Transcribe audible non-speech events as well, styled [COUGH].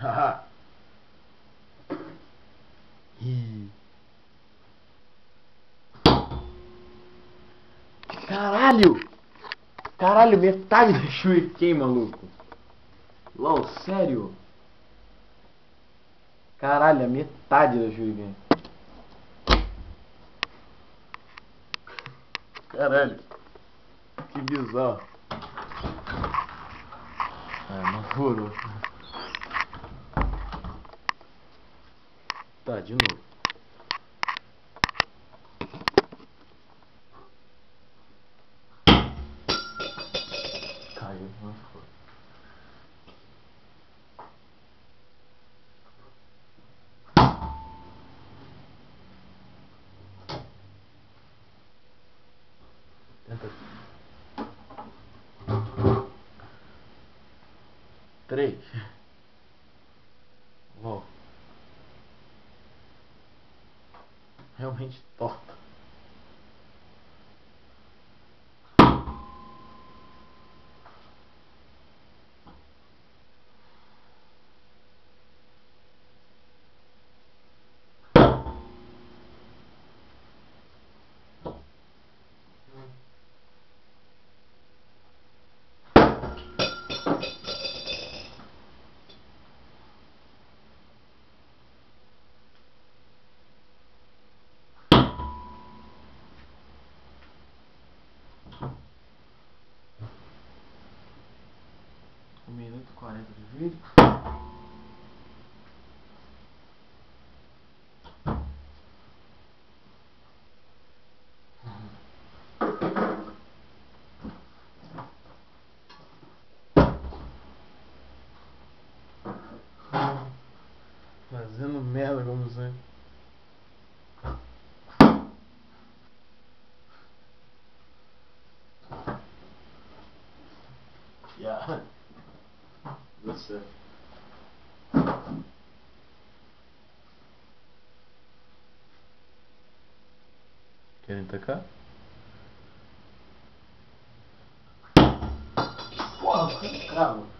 Haha. [LAUGHS] Caralho! Caralho, metade da Shuriken, maluco. LOL, sério? Caralho, metade da Shuriken. Caralho. Que bizarro. Ah, não furou. Tá, de novo. Caiu. Tenta. Três. Uau. realmente top. 1 minuto e 40 de vídeo. Fazendo merda como sempre. Yeah. [LAUGHS] Você. Querem tacar? Porra.